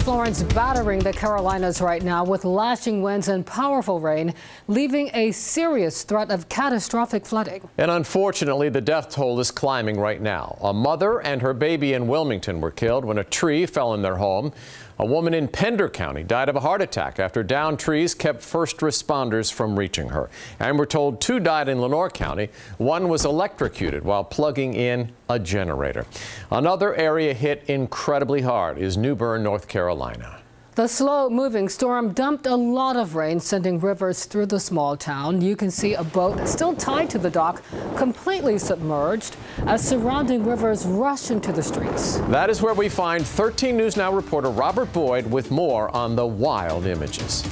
Florence battering the Carolinas right now with lashing winds and powerful rain, leaving a serious threat of catastrophic flooding. And unfortunately, the death toll is climbing right now. A mother and her baby in Wilmington were killed when a tree fell in their home. A woman in Pender County died of a heart attack after downed trees kept first responders from reaching her. And we're told two died in Lenoir County. One was electrocuted while plugging in a generator. Another area hit incredibly hard is New Bern, North Carolina. The slow-moving storm dumped a lot of rain, sending rivers through the small town. You can see a boat still tied to the dock, completely submerged, as surrounding rivers rush into the streets. That is where we find 13 News Now reporter Robert Boyd with more on the wild images.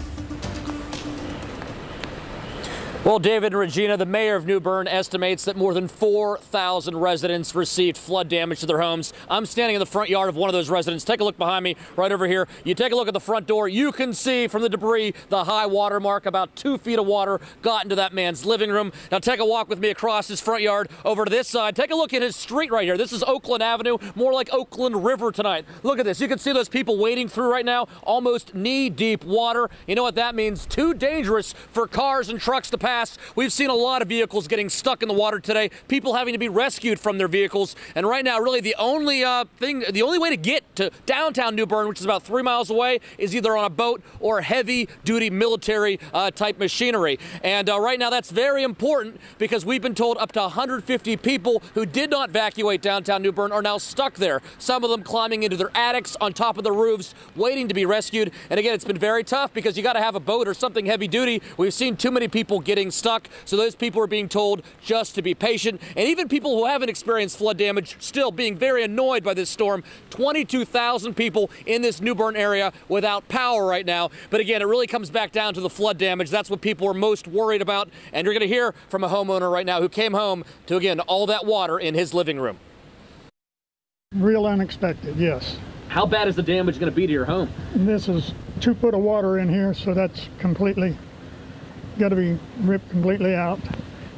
Well, David and Regina, the mayor of New Bern estimates that more than 4,000 residents received flood damage to their homes. I'm standing in the front yard of one of those residents. Take a look behind me, right over here. You take a look at the front door. You can see from the debris the high water mark. About two feet of water got into that man's living room. Now take a walk with me across his front yard over to this side. Take a look at his street right here. This is Oakland Avenue, more like Oakland River tonight. Look at this. You can see those people wading through right now, almost knee-deep water. You know what that means? Too dangerous for cars and trucks to pass past, we've seen a lot of vehicles getting stuck in the water today, people having to be rescued from their vehicles. And right now, really the only uh, thing, the only way to get to downtown New Bern, which is about three miles away, is either on a boat or heavy duty military uh, type machinery. And uh, right now, that's very important because we've been told up to 150 people who did not evacuate downtown New Bern are now stuck there. Some of them climbing into their attics on top of the roofs, waiting to be rescued. And again, it's been very tough because you got to have a boat or something heavy duty. We've seen too many people getting getting stuck. So those people are being told just to be patient. And even people who haven't experienced flood damage still being very annoyed by this storm. 22,000 people in this New Bern area without power right now. But again, it really comes back down to the flood damage. That's what people are most worried about. And you're going to hear from a homeowner right now who came home to, again, all that water in his living room. Real unexpected, yes. How bad is the damage going to be to your home? This is two foot of water in here, so that's completely got to be ripped completely out.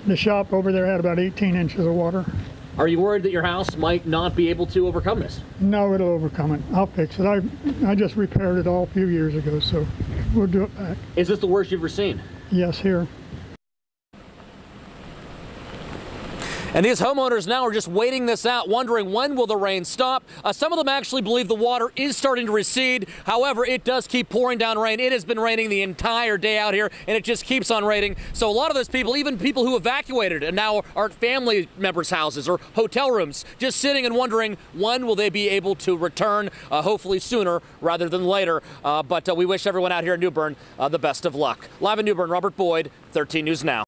The shop over there had about 18 inches of water. Are you worried that your house might not be able to overcome this? No, it'll overcome it. I'll fix it. I, I just repaired it all a few years ago, so we'll do it back. Is this the worst you've ever seen? Yes, here. And these homeowners now are just waiting this out, wondering when will the rain stop. Uh, some of them actually believe the water is starting to recede. However, it does keep pouring down rain. It has been raining the entire day out here, and it just keeps on raining. So a lot of those people, even people who evacuated and now are at family members' houses or hotel rooms, just sitting and wondering when will they be able to return, uh, hopefully sooner rather than later. Uh, but uh, we wish everyone out here in New Bern uh, the best of luck. Live in New Bern, Robert Boyd, 13 News Now.